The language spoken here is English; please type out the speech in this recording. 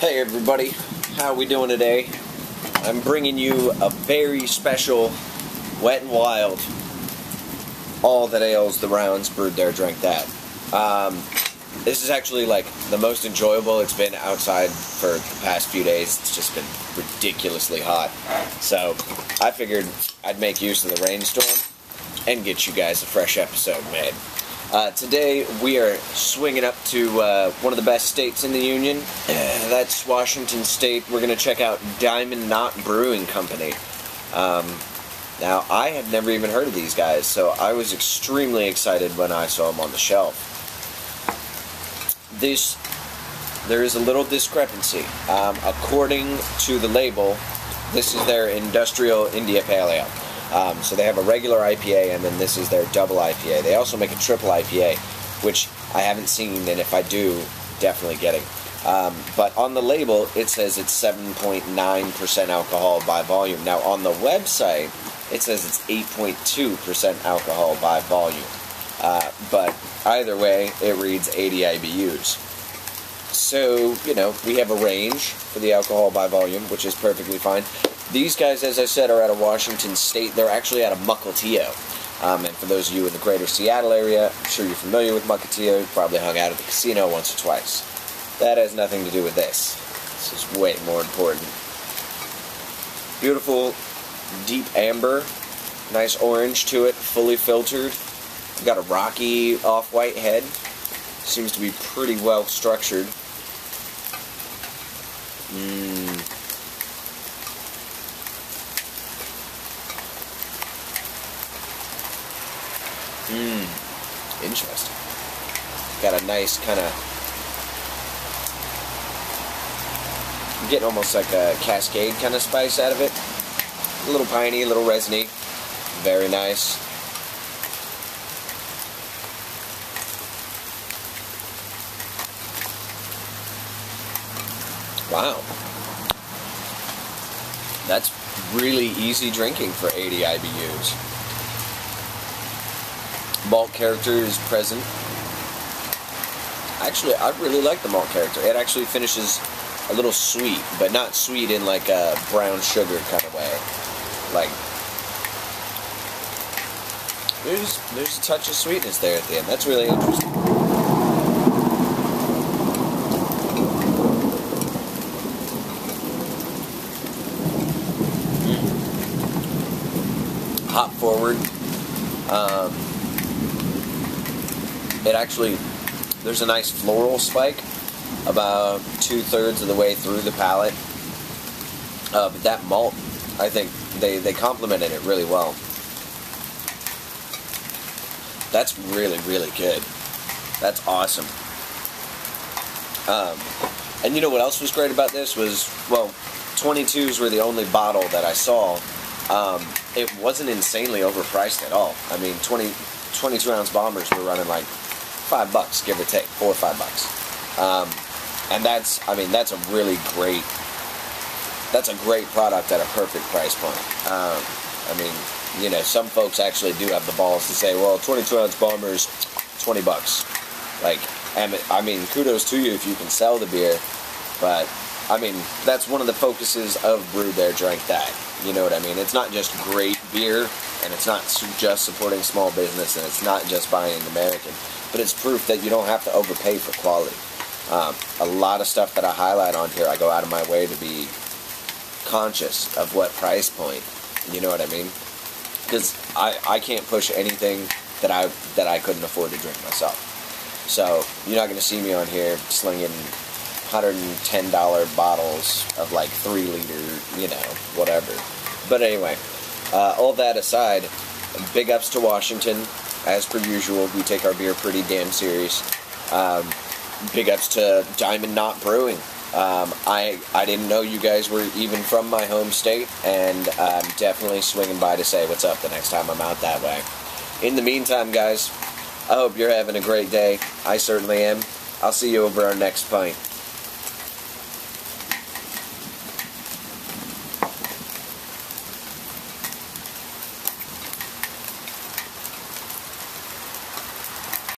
Hey everybody, how we doing today? I'm bringing you a very special Wet and Wild All That Ales the Rounds Brewed There Drank That. Um, this is actually like the most enjoyable it's been outside for the past few days. It's just been ridiculously hot. So I figured I'd make use of the rainstorm and get you guys a fresh episode made. Uh, today we are swinging up to uh, one of the best states in the union. that's Washington State. We're going to check out Diamond Knot Brewing Company. Um, now, I had never even heard of these guys, so I was extremely excited when I saw them on the shelf. This, there is a little discrepancy. Um, according to the label, this is their Industrial India Pale Ale. Um, so they have a regular IPA, and then this is their double IPA. They also make a triple IPA, which I haven't seen, and if I do, definitely getting. Um, but on the label, it says it's 7.9% alcohol by volume. Now on the website, it says it's 8.2% alcohol by volume. Uh, but either way, it reads 80 IBUs. So, you know, we have a range for the alcohol by volume, which is perfectly fine. These guys, as I said, are out of Washington State. They're actually out of Mukilteo. Um, and for those of you in the greater Seattle area, I'm sure you're familiar with Mukilteo. You've probably hung out at the casino once or twice. That has nothing to do with this. This is way more important. Beautiful, deep amber. Nice orange to it, fully filtered. Got a rocky off-white head. Seems to be pretty well structured. Mmm. Mmm. Interesting. Got a nice kind of. getting almost like a cascade kind of spice out of it. A little piney, a little resiny. Very nice. Wow. That's really easy drinking for 80 IBUs malt character is present. Actually, I really like the malt character. It actually finishes a little sweet, but not sweet in like a brown sugar kind of way. Like there's there's a touch of sweetness there at the end. That's really interesting. Mm. Hop forward. Um, it actually, there's a nice floral spike about two thirds of the way through the palate. Uh, but that malt, I think they, they complemented it really well. That's really, really good. That's awesome. Um, and you know what else was great about this was, well, 22s were the only bottle that I saw. Um, it wasn't insanely overpriced at all. I mean, 20, 22 ounce bombers were running like five bucks, give or take, four or five bucks. Um, and that's, I mean, that's a really great, that's a great product at a perfect price point. Um, I mean, you know, some folks actually do have the balls to say, well, 22 ounce bombers, 20 bucks. Like, I mean, kudos to you if you can sell the beer, but I mean, that's one of the focuses of Brew There Drink That. You know what I mean? It's not just great beer, and it's not just supporting small business, and it's not just buying American but it's proof that you don't have to overpay for quality. Um, a lot of stuff that I highlight on here, I go out of my way to be conscious of what price point. You know what I mean? Because I, I can't push anything that I that I couldn't afford to drink myself. So you're not going to see me on here slinging $110 bottles of like three liter, you know, whatever. But anyway, uh, all that aside, big ups to Washington as per usual, we take our beer pretty damn serious. Um, big ups to Diamond Knot Brewing. Um, I I didn't know you guys were even from my home state, and I'm definitely swinging by to say what's up the next time I'm out that way. In the meantime, guys, I hope you're having a great day. I certainly am. I'll see you over our next pint.